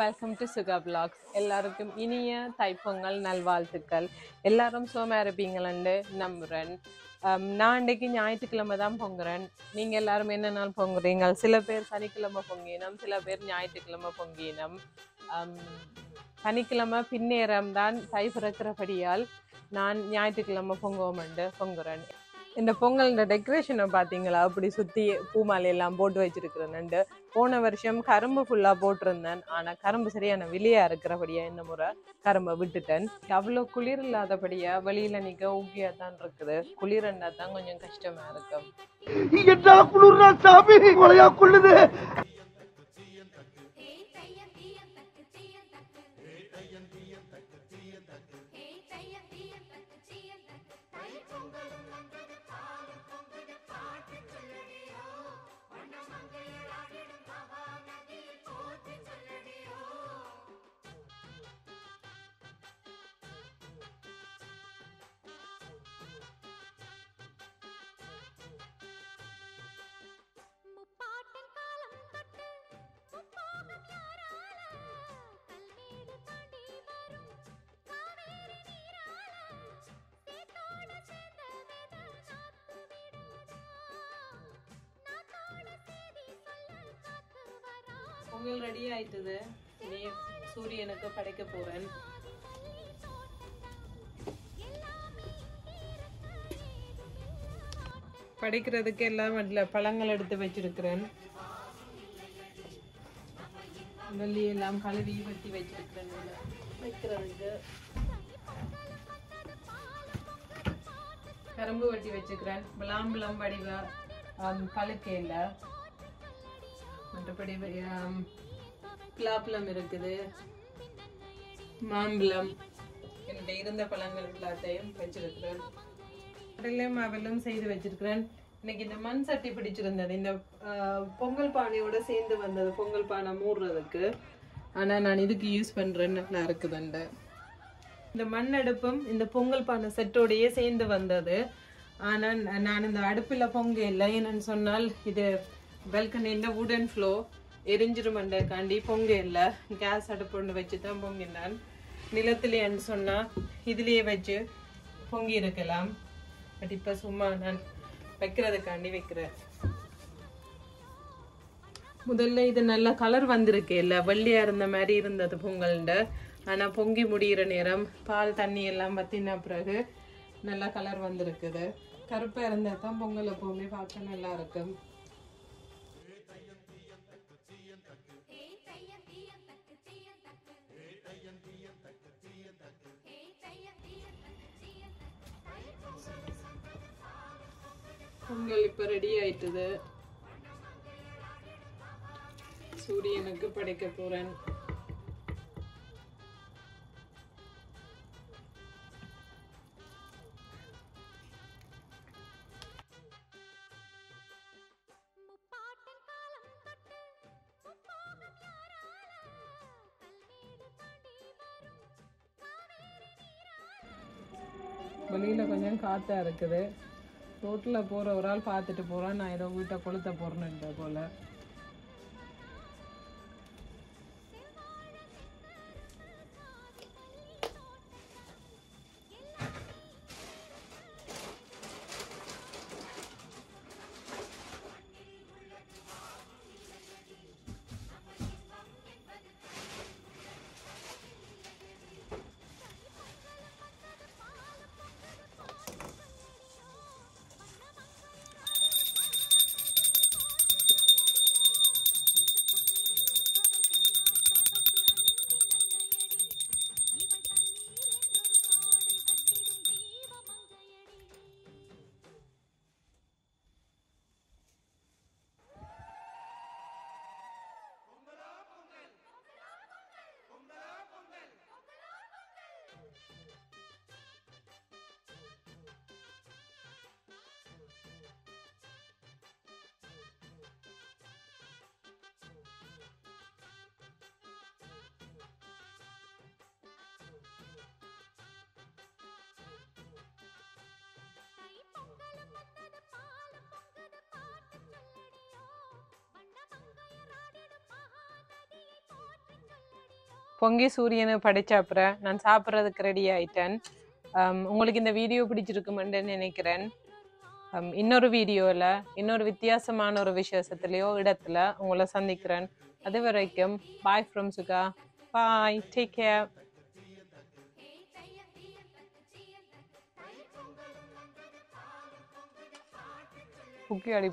Welcome to Suga blocks எல்லாருக்கும் இனிய தைப்பொங்கல் நல்வாழ்த்துக்கள். எல்லாரும் சோமா இருப்பீங்களண்டு நம்புகிறேன் நான் இன்றைக்கு ஞாயிற்றுக்கிழமை தான் பொங்குறேன். நீங்கள் எல்லாரும் என்ன நாள் பொங்குறீங்க? சில பேர் சனிக்கிழமை பொங்கினம் சில பேர் ஞாயிற்றுக்கிழமை பொங்கினம். சனிக்கிழமை பின்னேறம் தான் தை பிறக்கிறபடியால் நான் ஞாயிற்றுக்கிழமை பொங்குவோம் பொங்குறேன். இந்த பொங்கல் இந்த டெக்கரேஷனை பார்த்தீங்களா அப்படி சுற்றி பூமாலையெல்லாம் போட்டு வச்சிருக்கிறேன்ண்டு போன வருஷம் கரும்பு ஃபுல்லாக போட்டிருந்தேன். ஆனால் கரும்பு சரியான வெளியாக இருக்கிறபடியா இந்த முறை கரும்பை விட்டுட்டேன். அவ்வளோ குளிர் இல்லாதபடியா வெளியில் நிற்க ஊக்கியாக தான் இருக்குது. குளிரண்டா தான் கொஞ்சம் கஷ்டமாக இருக்கும். பொங்கல் ரெடி ஆயிட்டது. நீ சூரியனுக்கு படைக்க போகிறேன் படைக்கிறதுக்கு எல்லாம் அதில் பழங்கள் எடுத்து வச்சிருக்கிறேன். வெள்ளி எல்லாம் கழுவி வெட்டி வச்சிருக்கிறேன் வைக்கிறதுக்கு. கரும்பு வெட்டி வச்சுக்கிறேன் விளாம்பழம் வடிவ பழுக்கையில். மற்றபடி ஆம், பலாப்பழம் இருக்குது. மாம்பழம். என்னுடைய இருந்த பழங்கள் எல்லாத்தையும் வச்சிருக்கிறேன். கடலை மாவெல்லாம் செய்து வச்சிருக்கிறேன். இன்னைக்கு இந்த மண் சட்டி பிடிச்சிருந்தது. இந்த ஆஹ், பொங்கல் பானையோட சேர்ந்து வந்தது. பொங்கல் பானை மூடுறதுக்கு. ஆனா நான் இதுக்கு யூஸ் பண்ணுறேன்னு நல்லா இருக்குதுண்டு இந்த மண் அடுப்பும் இந்த பொங்கல் பானை செட்டோடையே சேர்ந்து வந்தது. ஆனா நான் இந்த அடுப்புல பொங்க இல்லை. என்னன்னு சொன்னால் இது பெல்கனியில் வுடன் ஃப்ளோ எரிஞ்சிருமண்டக்காண்டி பொங்க இல்லை. கேஸ் அடுப்பு ஒன்று வச்சு தான் பொங்கினான் நிலத்திலேன்னு சொன்னா இதுலயே வச்சு பொங்கி இருக்கலாம். பட் இப்போ சும்மா நான் வைக்கிறதுக்காண்டி வைக்கிறேன். முதல்ல இது நல்ல கலர் வந்திருக்கு இல்ல. வெள்ளியாக இருந்த மாதிரி இருந்தது பொங்கல்ண்டு ஆனா பொங்கி முடியிற நேரம் பால் தண்ணி எல்லாம் வத்தின பிறகு நல்லா கலர் வந்திருக்குது. கருப்பா இருந்தால் தான் பொங்கல் எப்போவுமே பார்க்க நல்லா இருக்கும். பொங்கல் இப்ப ரெடி ஆயிட்டுது. சூரியனுக்கு படைக்க போறேன். வெளியில கொஞ்சம் காத்தா இருக்குது. ரோட்டில் போகிற ஒரு ஆள் பார்த்துட்டு போகிறான் நான் ஏதோ வீட்டை கொளுத்த போகிறேன்னு போல. Música பொங்கி சூரியனை படைச்ச அப்புறம் நான் சாப்பிட்றதுக்கு ரெடி ஆயிட்டேன். உங்களுக்கு இந்த வீடியோ பிடிச்சிருக்குமென்று நினைக்கிறேன். இன்னொரு வீடியோவில் இன்னொரு வித்தியாசமான ஒரு விசேஷத்துலேயோ இடத்துல உங்களை சந்திக்கிறேன். அது வரைக்கும் bye from Suga bye take care அடி